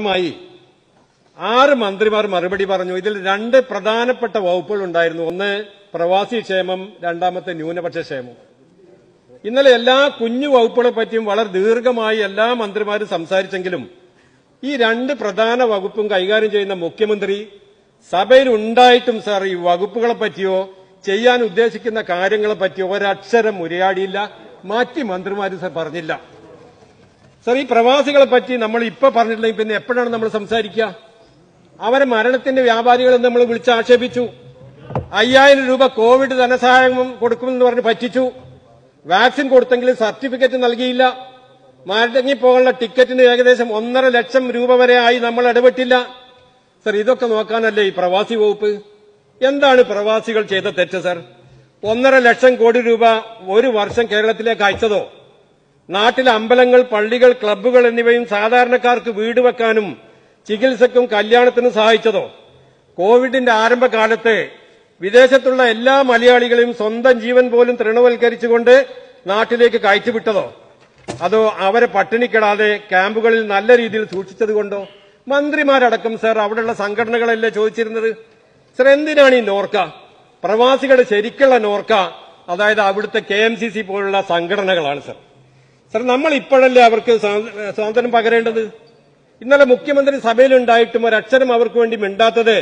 മായി ആറ് മന്ത്രിമാർ മറുപടി പറഞ്ഞു. ഇതിൽ രണ്ട് പ്രധാനപ്പെട്ട വകുപ്പുകൾ ഉണ്ടായിരുന്നു ഒന്ന് പ്രവാസി ക്ഷേമം രണ്ടാമത്തെ ന്യൂനപക്ഷ ക്ഷേമം. ഇന്നലെ എല്ലാ കുഞ്ഞു വകുപ്പുകളെ പറ്റിയും വളരെ ദീർഘമായി എല്ലാ മന്ത്രിമാരും സംസാരിച്ചെങ്കിലും ഈ രണ്ട് പ്രധാന വകുപ്പും കൈകാര്യം ചെയ്യുന്ന മുഖ്യമന്ത്രി സഭയിൽ ഉണ്ടായിട്ടും സാർ ഈ വകുപ്പുകളെ പറ്റിയോ ചെയ്യാൻ ഉദ്ദേശിക്കുന്ന കാര്യങ്ങളെ പറ്റിയോ ഒരക്ഷരം ഉരയാടിയില്ല മാറ്റി മന്ത്രിമാരും പറഞ്ഞില്ല. സർ ഈ പ്രവാസികളെ പറ്റി നമ്മൾ ഇപ്പൊ പറഞ്ഞിട്ടുണ്ടെങ്കിൽ പിന്നെ എപ്പോഴാണ് നമ്മൾ സംസാരിക്കുക? അവരെ മരണത്തിന്റെ വ്യാപാരികളെ നമ്മൾ വിളിച്ച് ആക്ഷേപിച്ചു. അയ്യായിരം രൂപ കോവിഡ് ധനസഹായം കൊടുക്കുമെന്ന് പറഞ്ഞ് പറ്റിച്ചു. വാക്സിൻ കൊടുത്തെങ്കിലും സർട്ടിഫിക്കറ്റ് നൽകിയില്ല. മടങ്ങിപ്പോകാനുള്ള ടിക്കറ്റിന് ഏകദേശം ഒന്നര ലക്ഷം രൂപ വരെ ആയി നമ്മൾ ഇടപെട്ടില്ല. സർ ഇതൊക്കെ നോക്കാനല്ലേ ഈ പ്രവാസി വകുപ്പ്? എന്താണ് പ്രവാസികൾ ചെയ്ത തെറ്റ് സർ? ഒന്നര ലക്ഷം കോടി രൂപ ഒരു വർഷം കേരളത്തിലേക്ക് അയച്ചതോ? നാട്ടിലെ അമ്പലങ്ങൾ പള്ളികൾ ക്ലബ്ബുകൾ എന്നിവയും സാധാരണക്കാർക്ക് വീട് വെക്കാനും ചികിത്സക്കും കല്യാണത്തിനും സഹായിച്ചതോ? കോവിഡിന്റെ ആരംഭകാലത്ത് വിദേശത്തുള്ള എല്ലാ മലയാളികളെയും സ്വന്തം ജീവൻ പോലും തൃണവൽക്കരിച്ചുകൊണ്ട് നാട്ടിലേക്ക് കയറ്റിവിട്ടതോ? അതോ അവരെ പട്ടിണിക്കിടാതെ ക്യാമ്പുകളിൽ നല്ല രീതിയിൽ സൂക്ഷിച്ചതുകൊണ്ടോ? മന്ത്രിമാരടക്കം സർ അവിടെയുള്ള സംഘടനകളല്ലേ ചോദിച്ചിരുന്നത്? സർ എന്തിനാണ് ഈ നോർക്ക? പ്രവാസികളുടെ ശരിക്കുള്ള നോർക്ക അതായത് അവിടുത്തെ കെ പോലുള്ള സംഘടനകളാണ് സർ. സർ നമ്മൾ ഇപ്പോഴല്ലേ അവർക്ക് സ്വാതന്ത്ര്യം പകരേണ്ടത്? ഇന്നലെ മുഖ്യമന്ത്രി സഭയിലുണ്ടായിട്ടും ഒരക്ഷരം അവർക്ക് വേണ്ടി മിണ്ടാത്തത്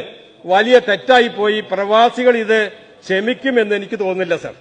വലിയ തെറ്റായി പോയി. പ്രവാസികൾ ഇത് ക്ഷമിക്കുമെന്ന് എനിക്ക് തോന്നുന്നില്ല സർ.